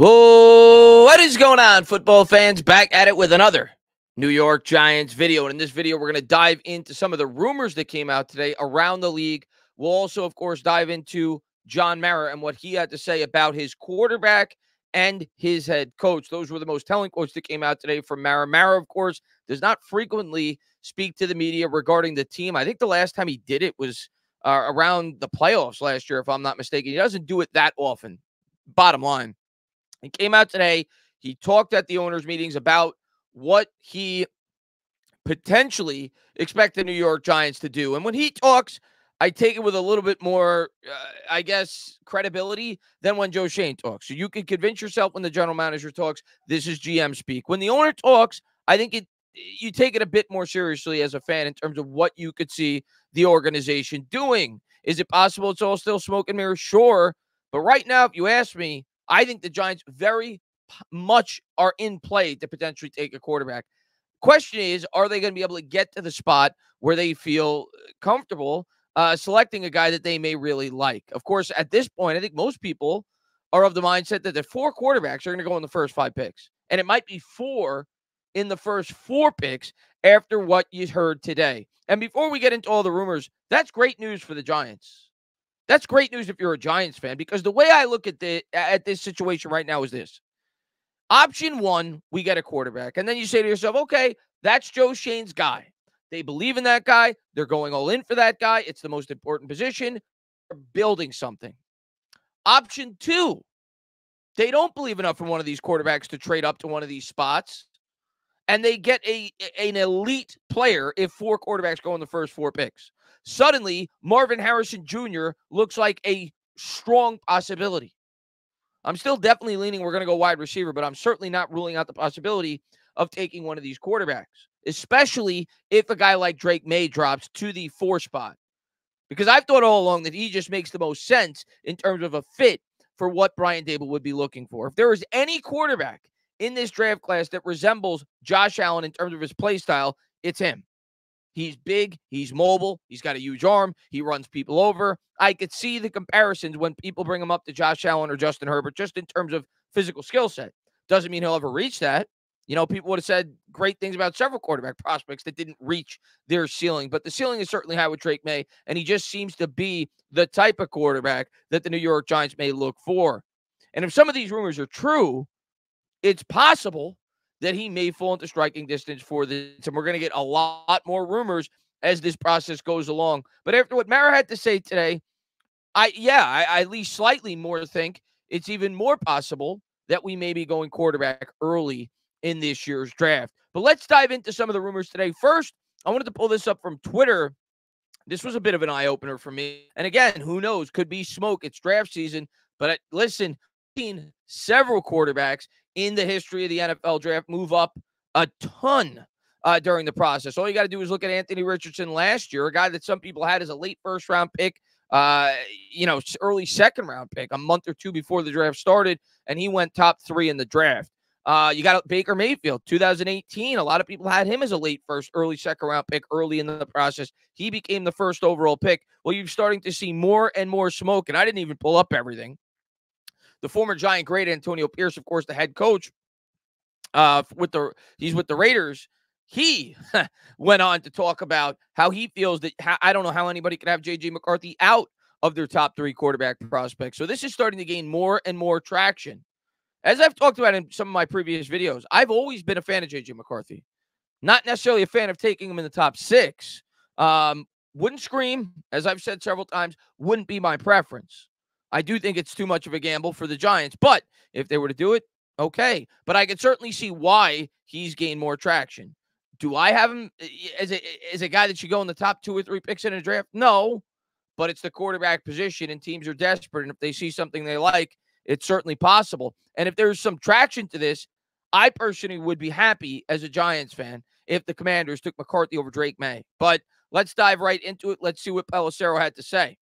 Whoa, what is going on, football fans? Back at it with another New York Giants video. And in this video, we're going to dive into some of the rumors that came out today around the league. We'll also, of course, dive into John Mara and what he had to say about his quarterback and his head coach. Those were the most telling quotes that came out today from Mara. Mara, of course, does not frequently speak to the media regarding the team. I think the last time he did it was uh, around the playoffs last year, if I'm not mistaken. He doesn't do it that often. Bottom line. He came out today. He talked at the owners' meetings about what he potentially expect the New York Giants to do. And when he talks, I take it with a little bit more, uh, I guess, credibility than when Joe Schoen talks. So you can convince yourself when the general manager talks, this is GM speak. When the owner talks, I think it you take it a bit more seriously as a fan in terms of what you could see the organization doing. Is it possible it's all still smoke and mirrors? Sure. But right now, if you ask me, I think the Giants very much are in play to potentially take a quarterback. Question is, are they going to be able to get to the spot where they feel uh, comfortable uh, selecting a guy that they may really like? Of course, at this point, I think most people are of the mindset that the four quarterbacks are going to go in the first five picks, and it might be four in the first four picks after what you heard today. And before we get into all the rumors, that's great news for the Giants. That's great news if you're a Giants fan because the way I look at the at this situation right now is this. Option 1, we get a quarterback. And then you say to yourself, "Okay, that's Joe Schoen's guy. They believe in that guy. They're going all in for that guy. It's the most important position. They're building something." Option 2, they don't believe enough in one of these quarterbacks to trade up to one of these spots and they get a an elite player if four quarterbacks go in the first four picks suddenly Marvin Harrison Jr. looks like a strong possibility. I'm still definitely leaning we're going to go wide receiver, but I'm certainly not ruling out the possibility of taking one of these quarterbacks, especially if a guy like Drake Maye drops to the four spot. Because I've thought all along that he just makes the most sense in terms of a fit for what Brian Daboll would be looking for. If there is any quarterback in this draft class that resembles Josh Allen in terms of his play style, it's him. He's big, he's mobile, he's got a huge arm, he runs people over. I could see the comparisons when people bring him up to Josh Allen or Justin Herbert, just in terms of physical skill set. Doesn't mean he'll ever reach that. You know, people would have said great things about several quarterback prospects that didn't reach their ceiling, but the ceiling is certainly high with Drake Maye, and he just seems to be the type of quarterback that the New York Giants may look for. And if some of these rumors are true, it's possible that he may fall into striking distance for this. And we're going to get a lot more rumors as this process goes along. But after what Mara had to say today, I yeah, I, I at least slightly more think it's even more possible that we may be going quarterback early in this year's draft. But let's dive into some of the rumors today. First, I wanted to pull this up from Twitter. This was a bit of an eye opener for me. And again, who knows? Could be smoke. It's draft season. But uh, listen, seen several quarterbacks in the history of the NFL draft move up a ton uh, during the process. All you got to do is look at Anthony Richardson last year, a guy that some people had as a late first round pick, uh, you know, early second round pick a month or two before the draft started, and he went top three in the draft. Uh, you got Baker Mayfield, 2018. A lot of people had him as a late first, early second round pick early in the process. He became the first overall pick. Well, you're starting to see more and more smoke, and I didn't even pull up everything the former Giant great Antonio Pierce, of course, the head coach uh, with the he's with the Raiders. He went on to talk about how he feels that how, I don't know how anybody could have JJ McCarthy out of their top three quarterback prospects. So this is starting to gain more and more traction. As I've talked about in some of my previous videos, I've always been a fan of JJ McCarthy. Not necessarily a fan of taking him in the top six. Um, wouldn't scream, as I've said several times, wouldn't be my preference. I do think it's too much of a gamble for the Giants, but if they were to do it, okay. But I can certainly see why he's gained more traction. Do I have him eh, as a as a guy that should go in the top two or three picks in a draft? No, but it's the quarterback position, and teams are desperate. And if they see something they like, it's certainly possible. And if there's some traction to this, I personally would be happy as a Giants fan if the Commanders took McCarthy over Drake Maye. But let's dive right into it. Let's see what Pelissero had to say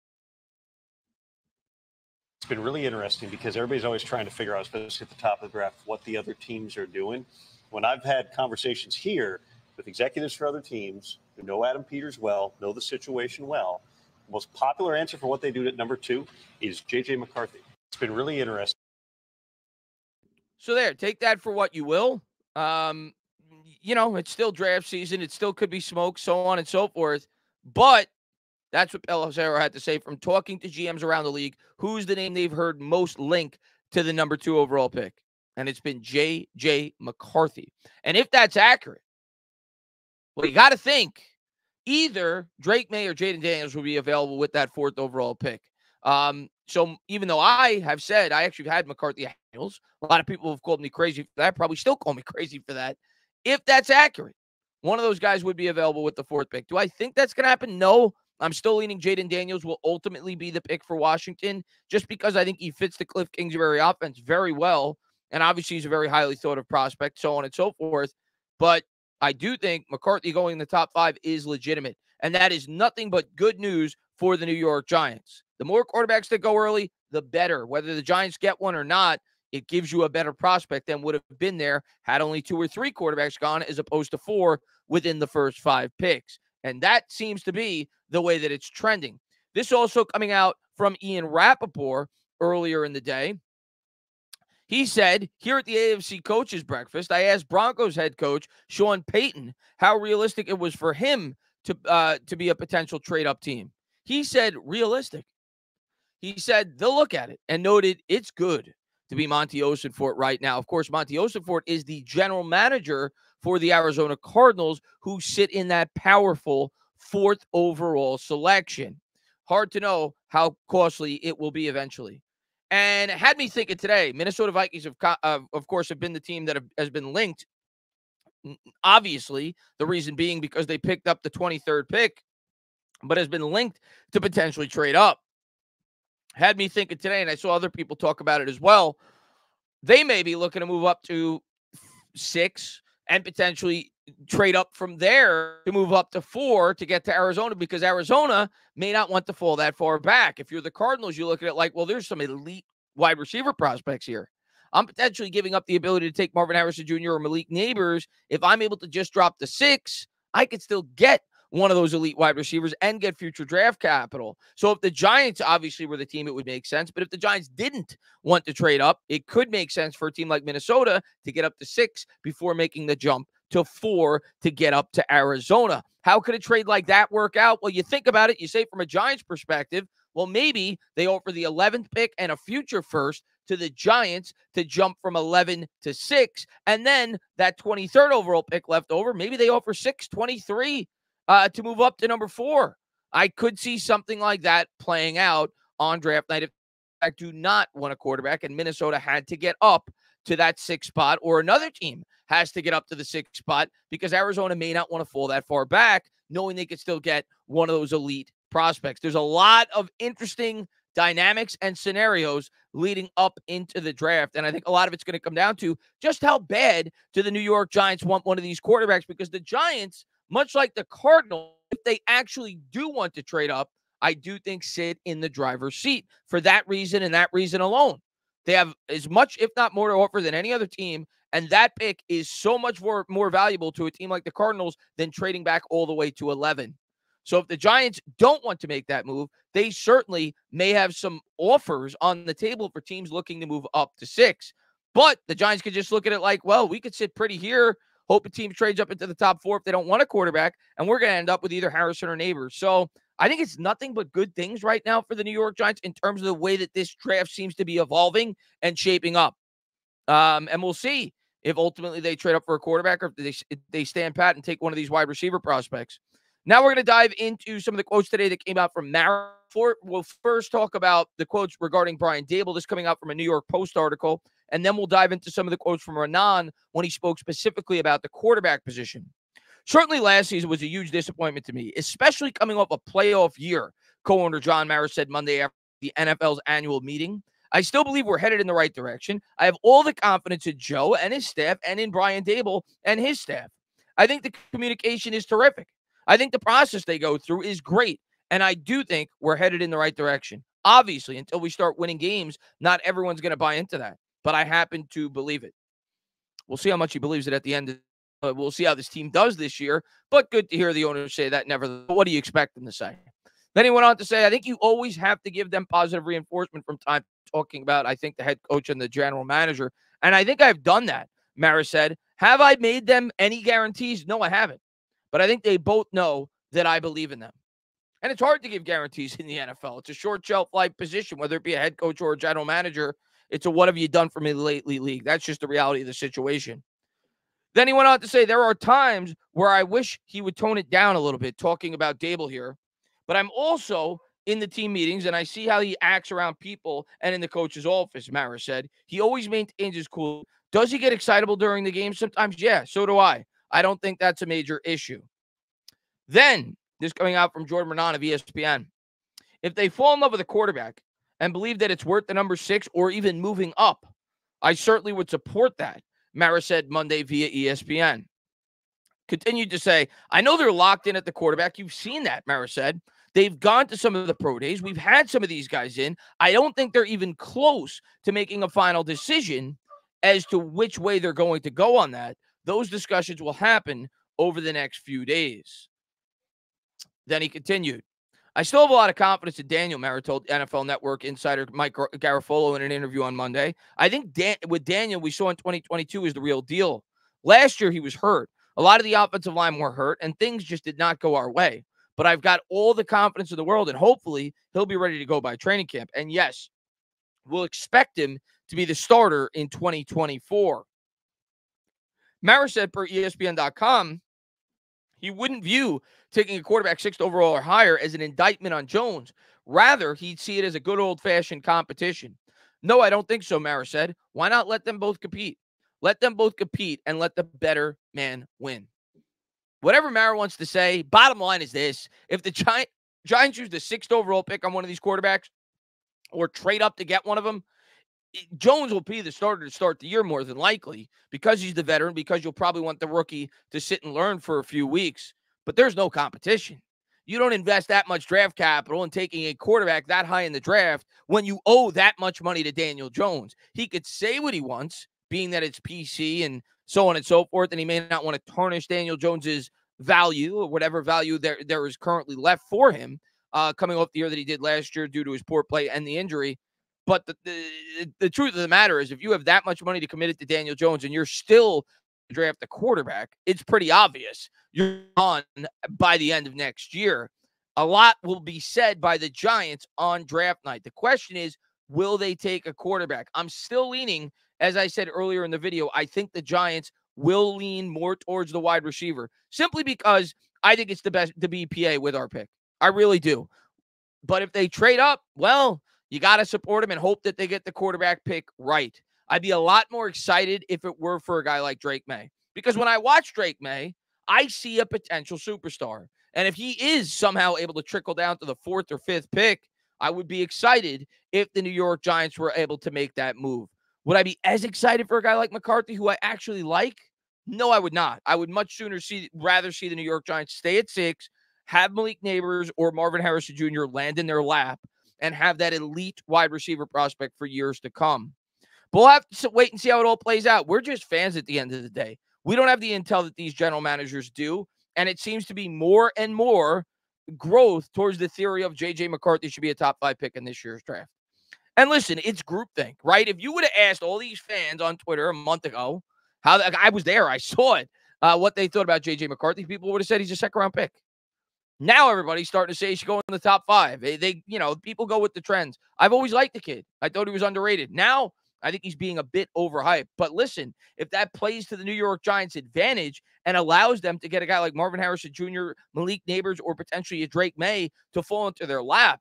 it's been really interesting because everybody's always trying to figure out, especially at the top of the draft, what the other teams are doing. When I've had conversations here with executives for other teams who know Adam Peters well, know the situation well, the most popular answer for what they do at number two is JJ McCarthy. It's been really interesting. So there, take that for what you will. Um, you know, it's still draft season. It still could be smoke, so on and so forth. But that's what Pelissero had to say from talking to GMs around the league. Who's the name they've heard most link to the number two overall pick? And it's been J.J. McCarthy. And if that's accurate, well, you got to think either Drake May or Jayden Daniels will be available with that fourth overall pick. Um, so even though I have said I actually had McCarthy Daniels, a lot of people have called me crazy for that, probably still call me crazy for that. If that's accurate, one of those guys would be available with the fourth pick. Do I think that's going to happen? No. I'm still leaning Jayden Daniels will ultimately be the pick for Washington just because I think he fits the Cliff Kingsbury offense very well. And obviously, he's a very highly thought of prospect, so on and so forth. But I do think McCarthy going in the top five is legitimate. And that is nothing but good news for the New York Giants. The more quarterbacks that go early, the better. Whether the Giants get one or not, it gives you a better prospect than would have been there had only two or three quarterbacks gone as opposed to four within the first five picks. And that seems to be the way that it's trending. This also coming out from Ian Rapoport earlier in the day. He said, here at the AFC Coaches Breakfast, I asked Broncos head coach Sean Payton how realistic it was for him to uh, to be a potential trade up team. He said realistic. He said they'll look at it and noted it's good to be Monti Ossenfort right now. Of course, Monti Ossenfort is the general manager for the Arizona Cardinals, who sit in that powerful fourth overall selection. Hard to know how costly it will be eventually. And had me thinking today, Minnesota Vikings, have, uh, of course, have been the team that have, has been linked. Obviously, the reason being because they picked up the 23rd pick, but has been linked to potentially trade up. Had me thinking today, and I saw other people talk about it as well. They may be looking to move up to six and potentially trade up from there to move up to four to get to Arizona because Arizona may not want to fall that far back. If you're the Cardinals, you look at it like, well, there's some elite wide receiver prospects here. I'm potentially giving up the ability to take Marvin Harrison Jr. or Malik Nabers. If I'm able to just drop the six, I could still get one of those elite wide receivers and get future draft capital. So if the Giants obviously were the team, it would make sense. But if the Giants didn't want to trade up, it could make sense for a team like Minnesota to get up to six before making the jump to four to get up to Arizona. How could a trade like that work out? Well, you think about it, you say from a Giants perspective, well, maybe they offer the 11th pick and a future first to the Giants to jump from 11 to 6. And then that 23rd overall pick left over, maybe they offer 6, 23 uh, to move up to number four. I could see something like that playing out on draft night if I do not want a quarterback and Minnesota had to get up to that six spot, or another team has to get up to the six spot because Arizona may not want to fall that far back, knowing they could still get one of those elite prospects. There's a lot of interesting dynamics and scenarios leading up into the draft. And I think a lot of it's going to come down to just how bad do the New York Giants want one of these quarterbacks because the Giants, much like the Cardinals, if they actually do want to trade up, I do think sit in the driver's seat for that reason and that reason alone. They have as much, if not more, to offer than any other team. And that pick is so much more, more valuable to a team like the Cardinals than trading back all the way to 11. So if the Giants don't want to make that move, they certainly may have some offers on the table for teams looking to move up to six. But the Giants could just look at it like, well, we could sit pretty here, hope a team trades up into the top four if they don't want a quarterback, and we're going to end up with either Harrison or Nabers. So I think it's nothing but good things right now for the New York Giants in terms of the way that this draft seems to be evolving and shaping up. Um, and we'll see if ultimately they trade up for a quarterback or if they, they stand pat and take one of these wide receiver prospects. Now we're going to dive into some of the quotes today that came out from Mara. We'll first talk about the quotes regarding Brian Daboll. This coming out from a New York Post article. And then we'll dive into some of the quotes from Raanan when he spoke specifically about the quarterback position. Certainly last season was a huge disappointment to me, especially coming off a playoff year, co owner John Mara said Monday after the NFL's annual meeting. I still believe we're headed in the right direction. I have all the confidence in Joe and his staff and in Brian Daboll and his staff. I think the communication is terrific. I think the process they go through is great. And I do think we're headed in the right direction. Obviously, until we start winning games, not everyone's going to buy into that. But I happen to believe it. We'll see how much he believes it at the end uh, we'll see how this team does this year, but good to hear the owners say that never. What do you expect them to say? Then he went on to say, I think you always have to give them positive reinforcement from time talking about, I think, the head coach and the general manager. And I think I've done that, Mara said. Have I made them any guarantees? No, I haven't. But I think they both know that I believe in them. And it's hard to give guarantees in the NFL. It's a short shelf life position, whether it be a head coach or a general manager. It's a what have you done for me lately league. That's just the reality of the situation. Then he went on to say there are times where I wish he would tone it down a little bit, talking about Daboll here. But I'm also in the team meetings and I see how he acts around people and in the coach's office, Mara said. He always maintains his cool. Does he get excitable during the game? Sometimes, yeah. So do I. I don't think that's a major issue. Then, this coming out from Jordan Raanan of ESPN. If they fall in love with a quarterback and believe that it's worth the number six or even moving up, I certainly would support that, Mara said Monday via ESPN. Continued to say, I know they're locked in at the quarterback. You've seen that, Mara said. They've gone to some of the pro days. We've had some of these guys in. I don't think they're even close to making a final decision as to which way they're going to go on that. Those discussions will happen over the next few days. Then he continued. I still have a lot of confidence in Daniel Mara told NFL Network insider Mike Garafolo in an interview on Monday. I think Dan- with Daniel, we saw in 2022 is the real deal. Last year, he was hurt. A lot of the offensive line were hurt, and things just did not go our way but I've got all the confidence in the world, and hopefully he'll be ready to go by training camp. And yes, we'll expect him to be the starter in 2024. Mara said per ESPN.com, he wouldn't view taking a quarterback sixth overall or higher as an indictment on Jones. Rather, he'd see it as a good old fashioned competition. No, I don't think so, Mara said. Why not let them both compete? Let them both compete and let the better man win whatever Mara wants to say, bottom line is this if the Giant, Giants use the sixth overall pick on one of these quarterbacks or trade up to get one of them, eh, Jones will be the starter to start the year more than likely because he's the veteran, because you'll probably want the rookie to sit and learn for a few weeks. But there's no competition. You don't invest that much draft capital in taking a quarterback that high in the draft when you owe that much money to Daniel Jones. He could say what he wants, being that it's PC and so on and so forth. And he may not want to tarnish Daniel Jones's value or whatever value there, there is currently left for him uh, coming off the year that he did last year due to his poor play and the injury. But the, the, the truth of the matter is, if you have that much money to commit it to Daniel Jones and you're still draft the quarterback, it's pretty obvious you're on by the end of next year. A lot will be said by the Giants on draft night. The question is, will they take a quarterback? I'm still leaning as I said earlier in the video, I think the Giants will lean more towards the wide receiver simply because I think it's the best to BPA with our pick. I really do. But if they trade up, well, you got to support them and hope that they get the quarterback pick right. I'd be a lot more excited if it were for a guy like Drake Maye. Because when I watch Drake Maye, I see a potential superstar. And if he is somehow able to trickle down to the fourth or fifth pick, I would be excited if the New York Giants were able to make that move. Would I be as excited for a guy like McCarthy, who I actually like? No, I would not. I would much sooner see, rather see the New York Giants stay at six, have Malik Nabers or Marvin Harrison Jr. land in their lap, and have that elite wide receiver prospect for years to come. But we'll have to wait and see how it all plays out. We're just fans at the end of the day. We don't have the intel that these general managers do. And it seems to be more and more growth towards the theory of JJ McCarthy should be a top five pick in this year's draft. And listen, it's groupthink, right? If you would have asked all these fans on Twitter a month ago how I was there, I saw it, uh, what they thought about JJ McCarthy, people would have said he's a second round pick. Now everybody's starting to say he should go in the top five. They, they, you know, people go with the trends. I've always liked the kid. I thought he was underrated. Now I think he's being a bit overhyped. But listen, if that plays to the New York Giants' advantage and allows them to get a guy like Marvin Harrison Jr., Malik Nabers, or potentially a Drake Maye to fall into their lap,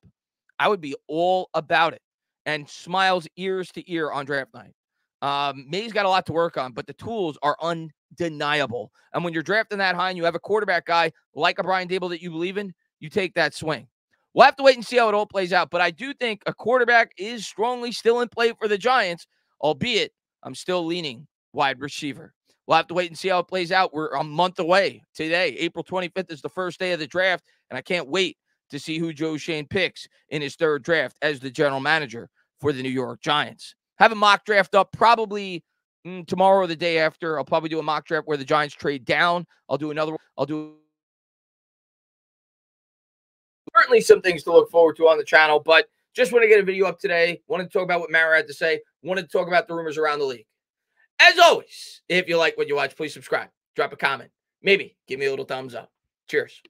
I would be all about it and smiles ears to ear on draft night. Um, Maye's got a lot to work on, but the tools are undeniable. And when you're drafting that high and you have a quarterback guy like a Brian Daboll that you believe in, you take that swing. We'll have to wait and see how it all plays out. But I do think a quarterback is strongly still in play for the Giants, albeit I'm still leaning wide receiver. We'll have to wait and see how it plays out. We're a month away today. April 25th is the first day of the draft, and I can't wait to see who Joe Schoen picks in his third draft as the general manager for the New York Giants. Have a mock draft up probably mm, tomorrow or the day after. I'll probably do a mock draft where the Giants trade down. I'll do another. One. I'll do certainly some things to look forward to on the channel. But just want to get a video up today. Wanted to talk about what Mara had to say. Wanted to talk about the rumors around the league. As always, if you like what you watch, please subscribe, drop a comment, maybe give me a little thumbs up. Cheers.